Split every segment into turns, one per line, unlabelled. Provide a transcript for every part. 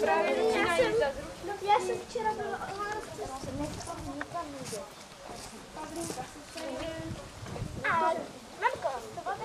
Ja jsem,
já jsem včera byla A mamko, to
bylo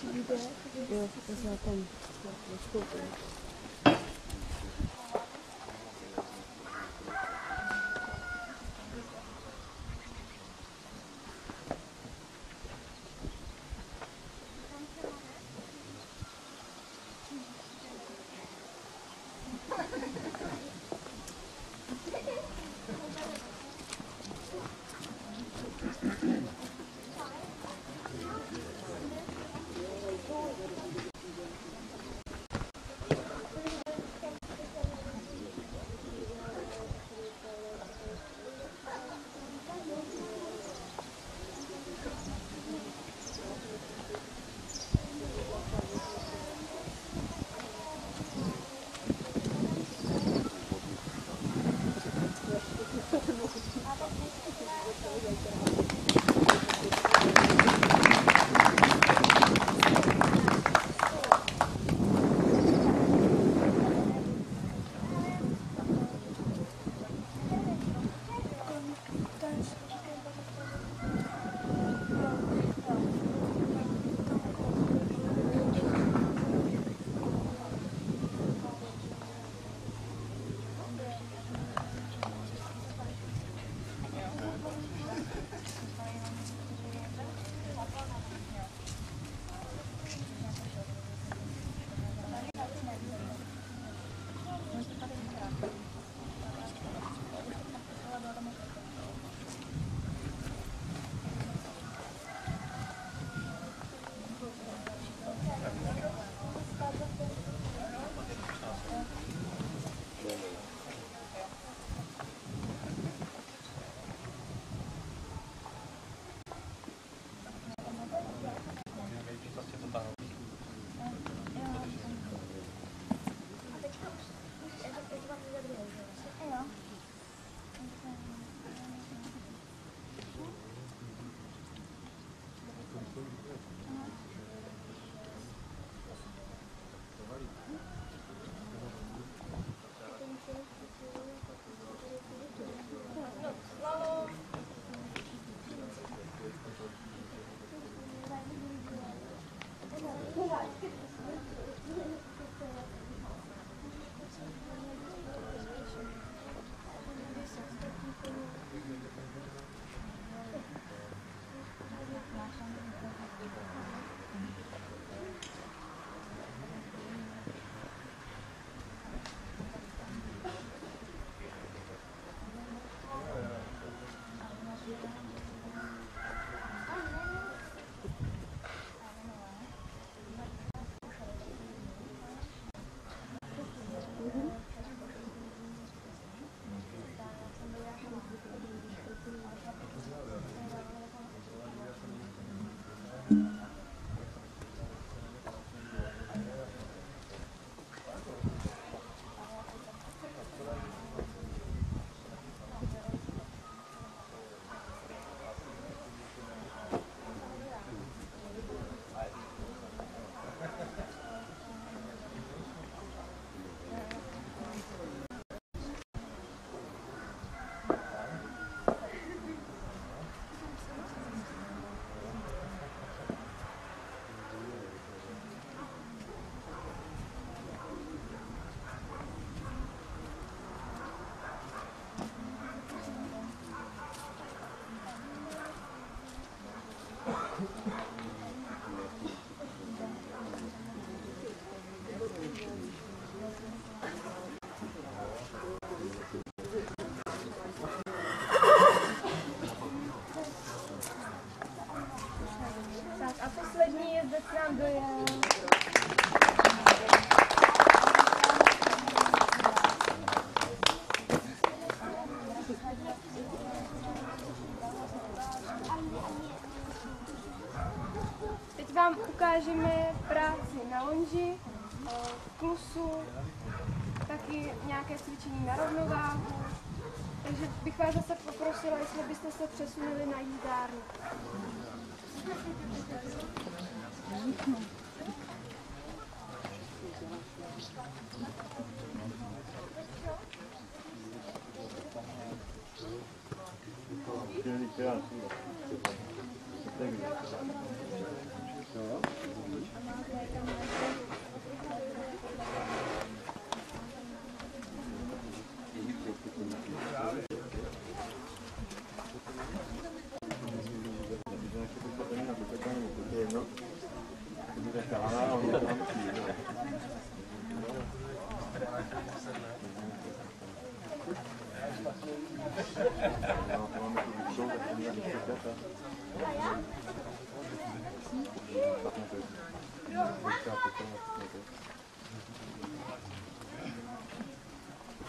Wieder, ja, das war dann, das war bych vás zase poprosila, jestli byste se přesunuli na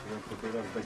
Я в который раз дать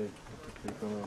avec toutes les commandes.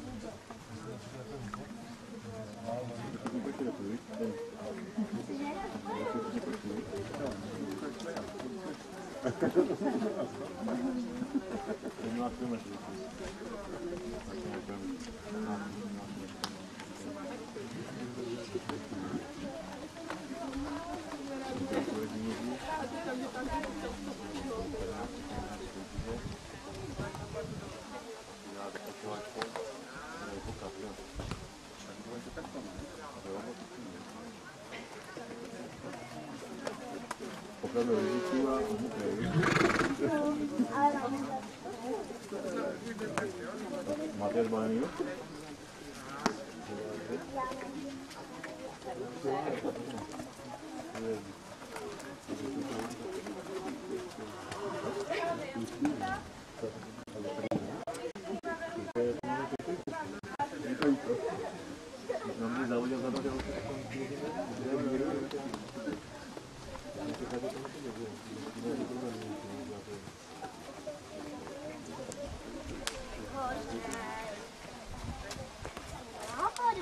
Mateus Baianinho.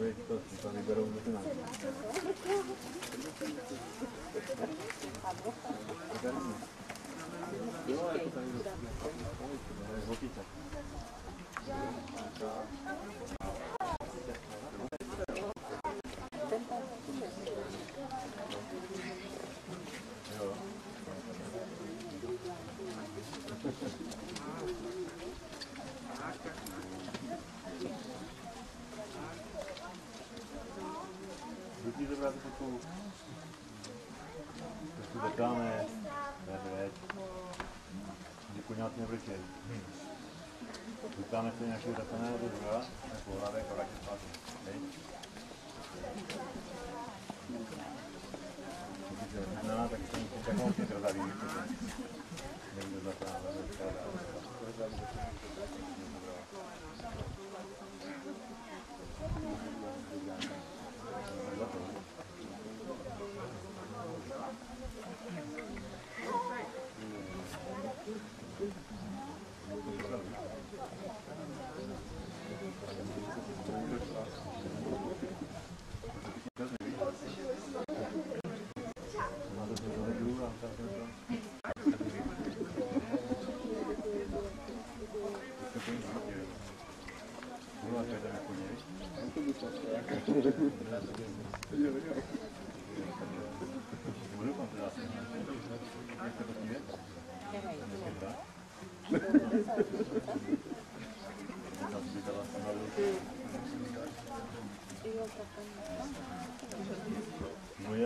Thank you. Děkuji nějak nevrčej. Zeptáme se nějakého takového druha. Pohlavek a vrátí zpátky. Hej. Pokud se nezná, tak chytro zavít. Někdo zatáhne, Má to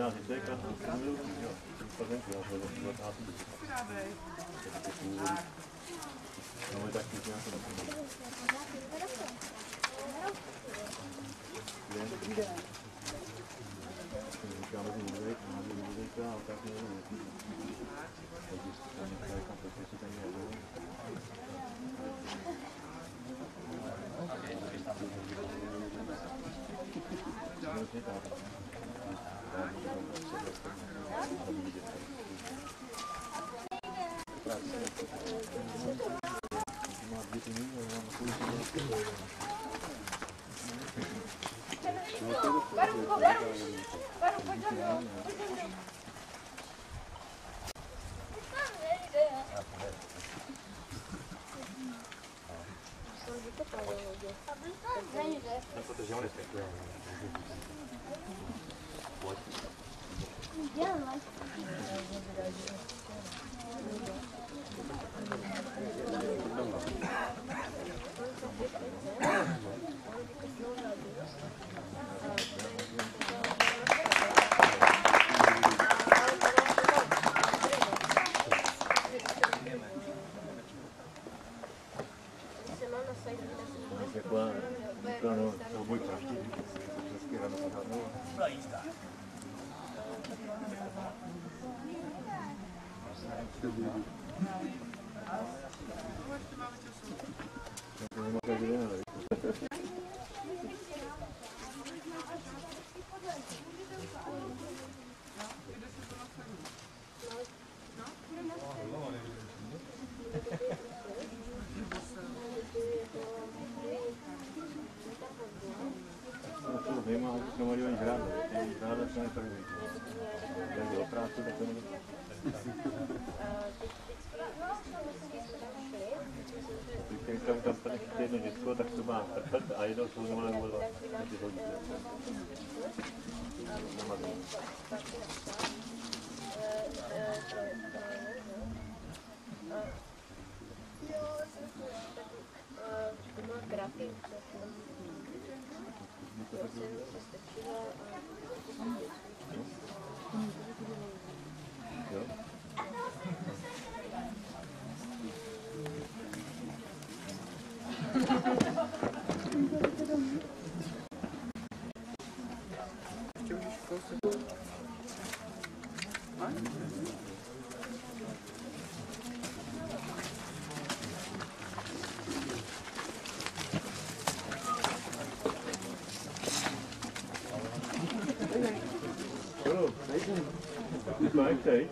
Ja, die zeker. Ja, Tá Não proteger um respeito. Né? Yeah, zajímá, že jsme mohli oni hrát, ty hrát začne první. Jak je o práci, tak to. Když tam tam tady chytí jedno děcko, tak to má prpet a jedno jsou znamená nebo dva. Ty hodí. Namazí. Спасибо. Okay.